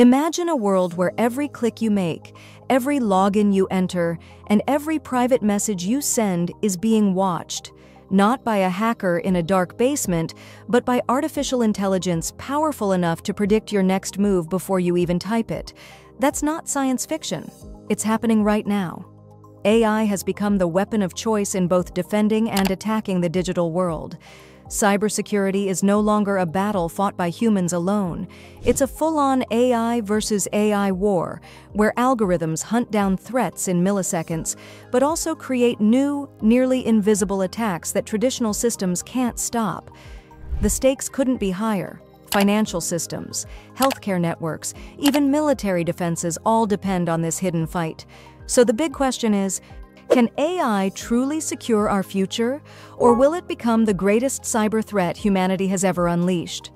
Imagine a world where every click you make, every login you enter, and every private message you send is being watched, not by a hacker in a dark basement, but by artificial intelligence powerful enough to predict your next move before you even type it. That's not science fiction. It's happening right now. AI has become the weapon of choice in both defending and attacking the digital world. Cybersecurity is no longer a battle fought by humans alone. It's a full-on AI versus AI war, where algorithms hunt down threats in milliseconds, but also create new, nearly invisible attacks that traditional systems can't stop. The stakes couldn't be higher. Financial systems, healthcare networks, even military defenses all depend on this hidden fight. So the big question is, can AI truly secure our future, or will it become the greatest cyber threat humanity has ever unleashed?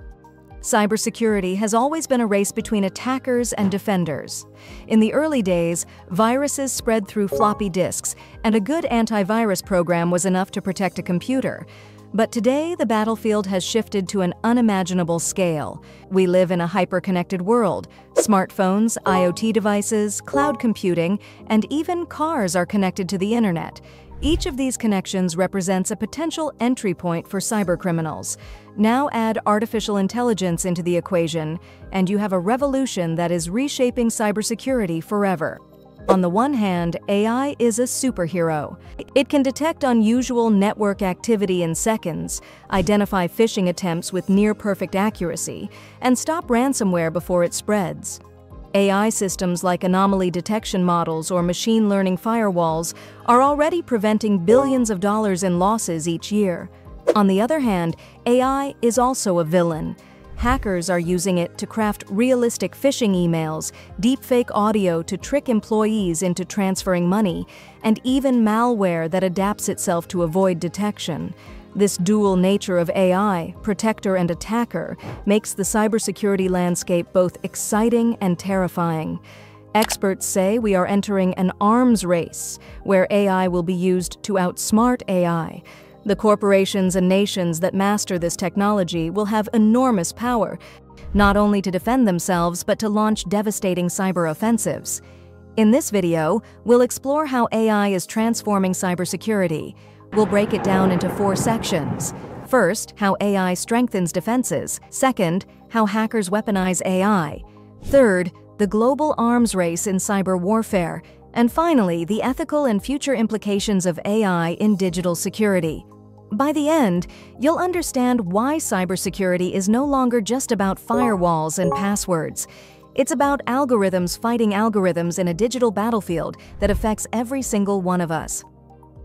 Cybersecurity has always been a race between attackers and defenders. In the early days, viruses spread through floppy disks, and a good antivirus program was enough to protect a computer. But today, the battlefield has shifted to an unimaginable scale. We live in a hyper-connected world. Smartphones, IoT devices, cloud computing, and even cars are connected to the internet. Each of these connections represents a potential entry point for cybercriminals. Now add artificial intelligence into the equation, and you have a revolution that is reshaping cybersecurity forever. On the one hand, AI is a superhero. It can detect unusual network activity in seconds, identify phishing attempts with near-perfect accuracy, and stop ransomware before it spreads. AI systems like anomaly detection models or machine learning firewalls are already preventing billions of dollars in losses each year. On the other hand, AI is also a villain. Hackers are using it to craft realistic phishing emails, deepfake audio to trick employees into transferring money, and even malware that adapts itself to avoid detection. This dual nature of AI, protector and attacker, makes the cybersecurity landscape both exciting and terrifying. Experts say we are entering an arms race, where AI will be used to outsmart AI, the corporations and nations that master this technology will have enormous power, not only to defend themselves but to launch devastating cyber offensives. In this video, we'll explore how AI is transforming cybersecurity. We'll break it down into four sections. First, how AI strengthens defenses. Second, how hackers weaponize AI. Third, the global arms race in cyber warfare. And finally, the ethical and future implications of AI in digital security. By the end, you'll understand why cybersecurity is no longer just about firewalls and passwords. It's about algorithms fighting algorithms in a digital battlefield that affects every single one of us.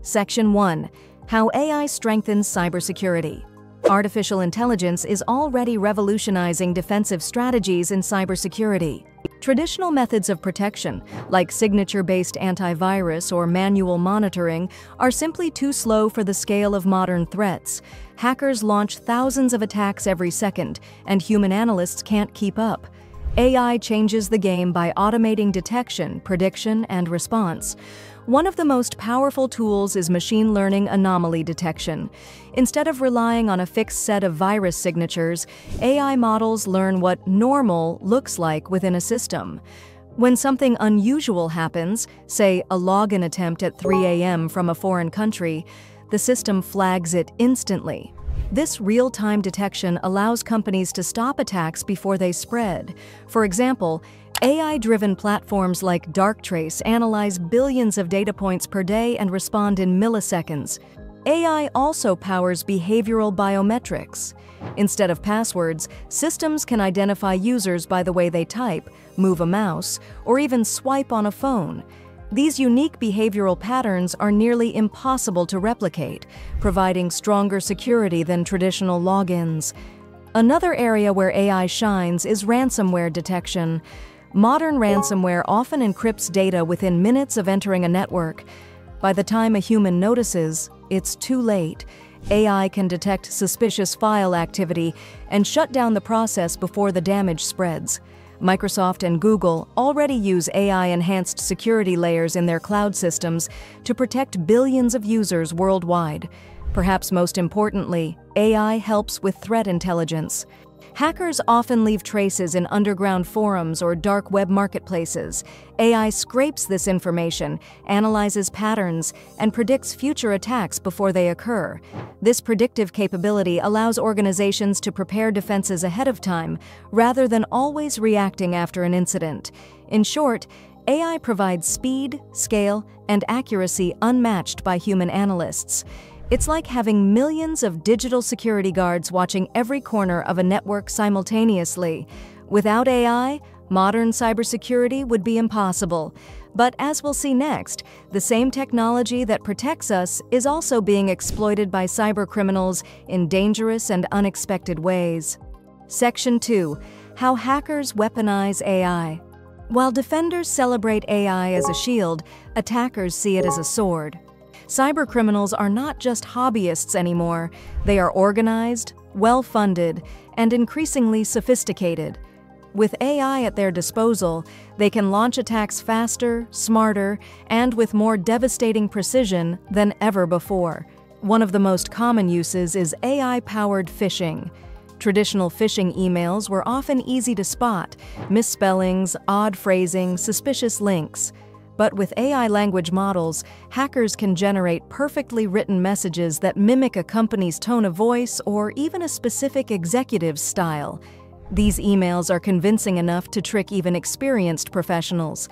Section 1. How AI strengthens cybersecurity. Artificial intelligence is already revolutionizing defensive strategies in cybersecurity. Traditional methods of protection, like signature-based antivirus or manual monitoring, are simply too slow for the scale of modern threats. Hackers launch thousands of attacks every second, and human analysts can't keep up. AI changes the game by automating detection, prediction, and response. One of the most powerful tools is machine learning anomaly detection. Instead of relying on a fixed set of virus signatures, AI models learn what normal looks like within a system. When something unusual happens, say a login attempt at 3 a.m. from a foreign country, the system flags it instantly. This real-time detection allows companies to stop attacks before they spread. For example, AI-driven platforms like Darktrace analyze billions of data points per day and respond in milliseconds. AI also powers behavioral biometrics. Instead of passwords, systems can identify users by the way they type, move a mouse, or even swipe on a phone. These unique behavioral patterns are nearly impossible to replicate, providing stronger security than traditional logins. Another area where AI shines is ransomware detection. Modern ransomware often encrypts data within minutes of entering a network. By the time a human notices, it's too late. AI can detect suspicious file activity and shut down the process before the damage spreads. Microsoft and Google already use AI-enhanced security layers in their cloud systems to protect billions of users worldwide. Perhaps most importantly, AI helps with threat intelligence. Hackers often leave traces in underground forums or dark web marketplaces. AI scrapes this information, analyzes patterns, and predicts future attacks before they occur. This predictive capability allows organizations to prepare defenses ahead of time, rather than always reacting after an incident. In short, AI provides speed, scale, and accuracy unmatched by human analysts. It's like having millions of digital security guards watching every corner of a network simultaneously. Without AI, modern cybersecurity would be impossible. But as we'll see next, the same technology that protects us is also being exploited by cybercriminals in dangerous and unexpected ways. Section 2 How Hackers Weaponize AI. While defenders celebrate AI as a shield, attackers see it as a sword. Cybercriminals are not just hobbyists anymore, they are organized, well funded, and increasingly sophisticated. With AI at their disposal, they can launch attacks faster, smarter, and with more devastating precision than ever before. One of the most common uses is AI powered phishing. Traditional phishing emails were often easy to spot misspellings, odd phrasing, suspicious links. But with AI language models, hackers can generate perfectly written messages that mimic a company's tone of voice or even a specific executive's style. These emails are convincing enough to trick even experienced professionals.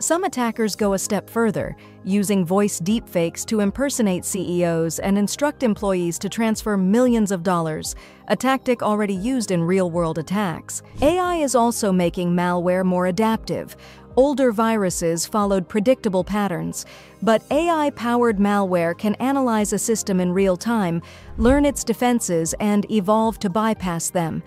Some attackers go a step further, using voice deepfakes to impersonate CEOs and instruct employees to transfer millions of dollars, a tactic already used in real world attacks. AI is also making malware more adaptive. Older viruses followed predictable patterns, but AI powered malware can analyze a system in real time, learn its defenses, and evolve to bypass them.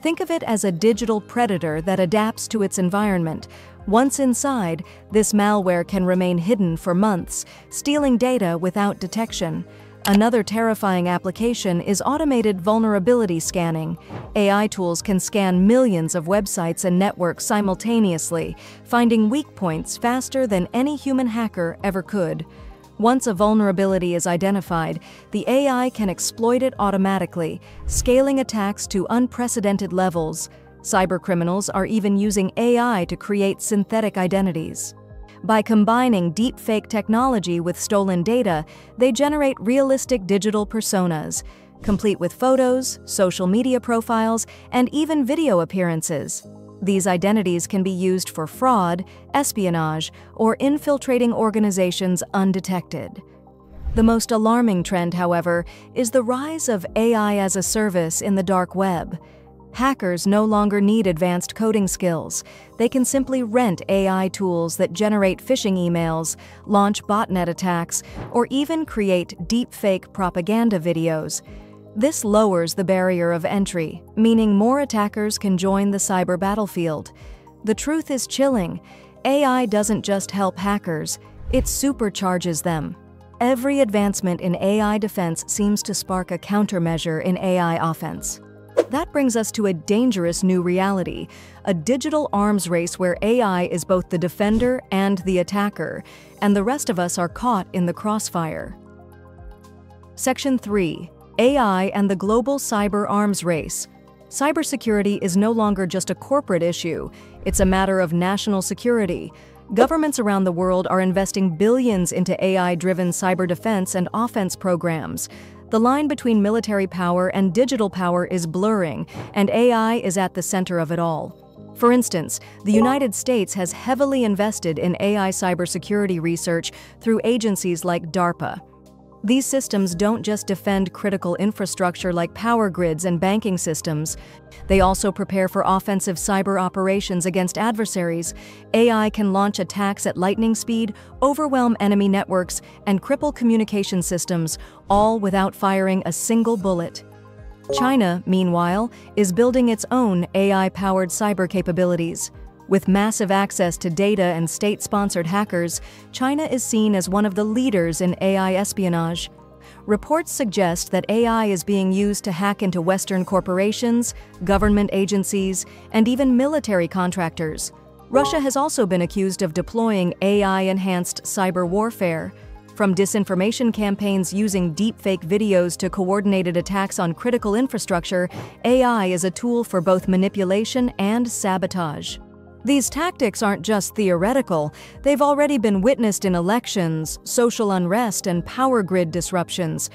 Think of it as a digital predator that adapts to its environment. Once inside, this malware can remain hidden for months, stealing data without detection. Another terrifying application is automated vulnerability scanning. AI tools can scan millions of websites and networks simultaneously, finding weak points faster than any human hacker ever could. Once a vulnerability is identified, the AI can exploit it automatically, scaling attacks to unprecedented levels. Cybercriminals are even using AI to create synthetic identities. By combining deepfake technology with stolen data, they generate realistic digital personas, complete with photos, social media profiles, and even video appearances. These identities can be used for fraud, espionage, or infiltrating organizations undetected. The most alarming trend, however, is the rise of AI as a service in the dark web. Hackers no longer need advanced coding skills. They can simply rent AI tools that generate phishing emails, launch botnet attacks, or even create deepfake propaganda videos. This lowers the barrier of entry, meaning more attackers can join the cyber battlefield. The truth is chilling. AI doesn't just help hackers, it supercharges them. Every advancement in AI defense seems to spark a countermeasure in AI offense. That brings us to a dangerous new reality a digital arms race where AI is both the defender and the attacker, and the rest of us are caught in the crossfire. Section 3 AI and the Global Cyber Arms Race. Cybersecurity is no longer just a corporate issue, it's a matter of national security. Governments around the world are investing billions into AI driven cyber defense and offense programs. The line between military power and digital power is blurring, and AI is at the center of it all. For instance, the United States has heavily invested in AI cybersecurity research through agencies like DARPA. These systems don't just defend critical infrastructure like power grids and banking systems. They also prepare for offensive cyber operations against adversaries. AI can launch attacks at lightning speed, overwhelm enemy networks, and cripple communication systems, all without firing a single bullet. China, meanwhile, is building its own AI-powered cyber capabilities. With massive access to data and state sponsored hackers, China is seen as one of the leaders in AI espionage. Reports suggest that AI is being used to hack into Western corporations, government agencies, and even military contractors. Russia has also been accused of deploying AI enhanced cyber warfare. From disinformation campaigns using deepfake videos to coordinated attacks on critical infrastructure, AI is a tool for both manipulation and sabotage. These tactics aren't just theoretical, they've already been witnessed in elections, social unrest, and power grid disruptions.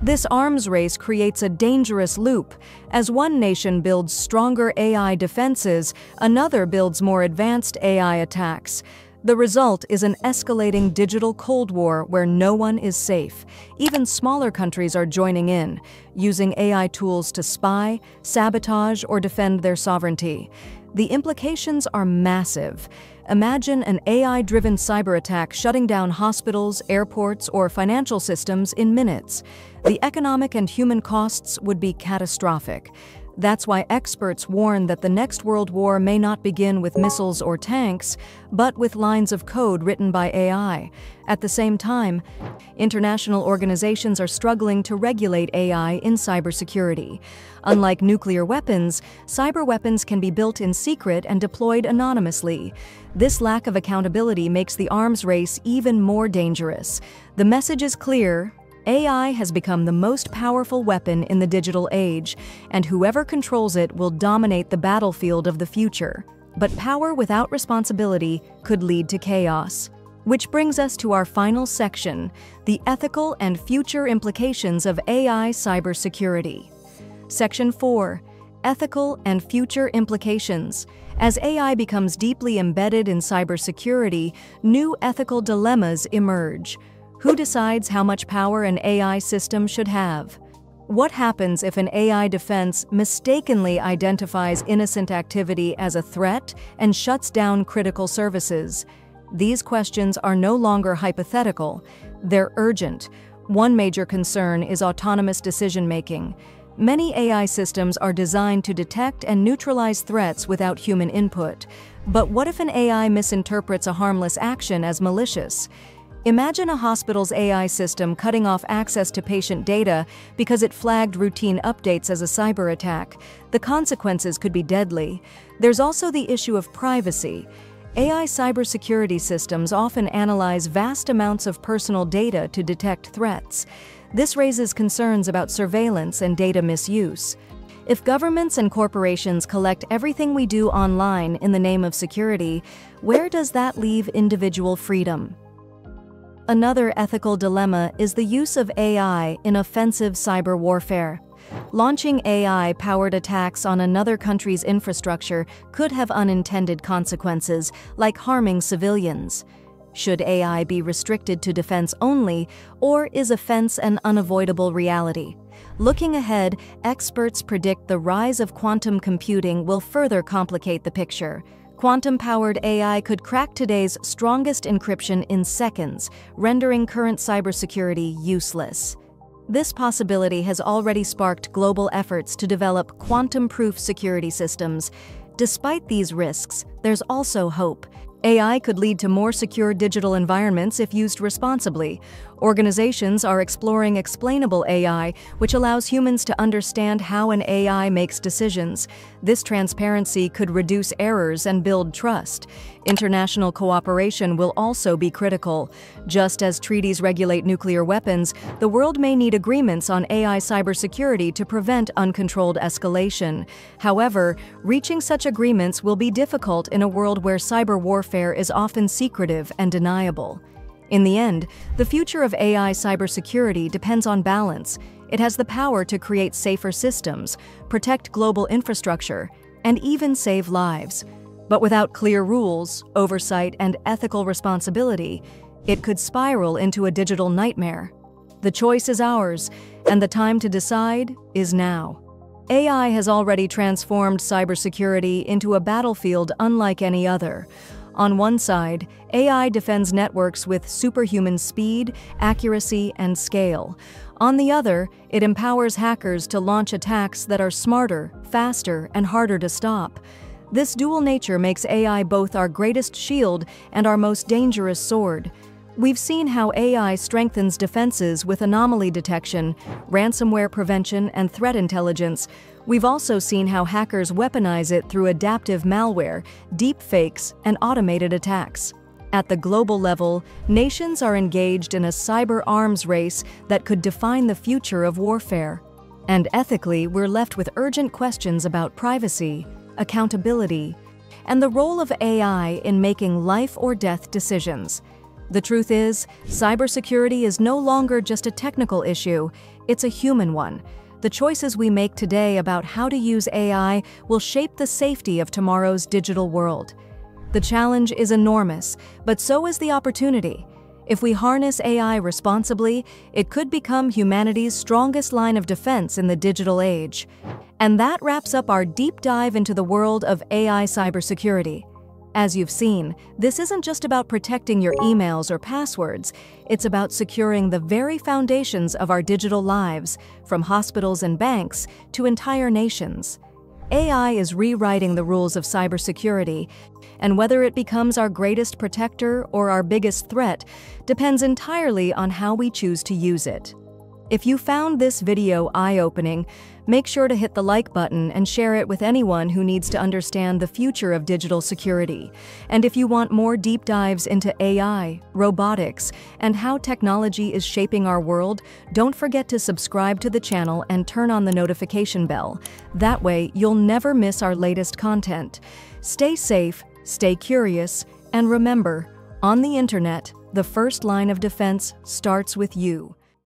This arms race creates a dangerous loop. As one nation builds stronger AI defenses, another builds more advanced AI attacks. The result is an escalating digital Cold War where no one is safe. Even smaller countries are joining in, using AI tools to spy, sabotage, or defend their sovereignty. The implications are massive. Imagine an AI-driven cyber attack shutting down hospitals, airports, or financial systems in minutes. The economic and human costs would be catastrophic. That's why experts warn that the next World War may not begin with missiles or tanks, but with lines of code written by AI. At the same time, international organizations are struggling to regulate AI in cybersecurity. Unlike nuclear weapons, cyber weapons can be built in secret and deployed anonymously. This lack of accountability makes the arms race even more dangerous. The message is clear, AI has become the most powerful weapon in the digital age, and whoever controls it will dominate the battlefield of the future. But power without responsibility could lead to chaos. Which brings us to our final section, the ethical and future implications of AI cybersecurity. Section 4, Ethical and Future Implications. As AI becomes deeply embedded in cybersecurity, new ethical dilemmas emerge. Who decides how much power an AI system should have? What happens if an AI defense mistakenly identifies innocent activity as a threat and shuts down critical services? These questions are no longer hypothetical, they're urgent. One major concern is autonomous decision-making. Many AI systems are designed to detect and neutralize threats without human input. But what if an AI misinterprets a harmless action as malicious? Imagine a hospital's AI system cutting off access to patient data because it flagged routine updates as a cyber attack. The consequences could be deadly. There's also the issue of privacy. AI cybersecurity systems often analyze vast amounts of personal data to detect threats. This raises concerns about surveillance and data misuse. If governments and corporations collect everything we do online in the name of security, where does that leave individual freedom? Another ethical dilemma is the use of AI in offensive cyber warfare. Launching AI-powered attacks on another country's infrastructure could have unintended consequences, like harming civilians. Should AI be restricted to defense only, or is offense an unavoidable reality? Looking ahead, experts predict the rise of quantum computing will further complicate the picture. Quantum-powered AI could crack today's strongest encryption in seconds, rendering current cybersecurity useless. This possibility has already sparked global efforts to develop quantum-proof security systems. Despite these risks, there's also hope. AI could lead to more secure digital environments if used responsibly. Organizations are exploring explainable AI, which allows humans to understand how an AI makes decisions. This transparency could reduce errors and build trust. International cooperation will also be critical. Just as treaties regulate nuclear weapons, the world may need agreements on AI cybersecurity to prevent uncontrolled escalation. However, reaching such agreements will be difficult in a world where cyber warfare is often secretive and deniable. In the end, the future of AI cybersecurity depends on balance. It has the power to create safer systems, protect global infrastructure, and even save lives. But without clear rules, oversight, and ethical responsibility, it could spiral into a digital nightmare. The choice is ours, and the time to decide is now. AI has already transformed cybersecurity into a battlefield unlike any other. On one side, AI defends networks with superhuman speed, accuracy, and scale. On the other, it empowers hackers to launch attacks that are smarter, faster, and harder to stop. This dual nature makes AI both our greatest shield and our most dangerous sword. We've seen how AI strengthens defenses with anomaly detection, ransomware prevention, and threat intelligence. We've also seen how hackers weaponize it through adaptive malware, deepfakes, and automated attacks. At the global level, nations are engaged in a cyber arms race that could define the future of warfare. And ethically, we're left with urgent questions about privacy, accountability, and the role of AI in making life or death decisions. The truth is, cybersecurity is no longer just a technical issue, it's a human one. The choices we make today about how to use AI will shape the safety of tomorrow's digital world. The challenge is enormous, but so is the opportunity. If we harness AI responsibly, it could become humanity's strongest line of defense in the digital age. And that wraps up our deep dive into the world of AI cybersecurity. As you've seen, this isn't just about protecting your emails or passwords, it's about securing the very foundations of our digital lives, from hospitals and banks to entire nations. AI is rewriting the rules of cybersecurity, and whether it becomes our greatest protector or our biggest threat depends entirely on how we choose to use it. If you found this video eye-opening, make sure to hit the like button and share it with anyone who needs to understand the future of digital security. And if you want more deep dives into AI, robotics, and how technology is shaping our world, don't forget to subscribe to the channel and turn on the notification bell. That way, you'll never miss our latest content. Stay safe, stay curious, and remember, on the internet, the first line of defense starts with you.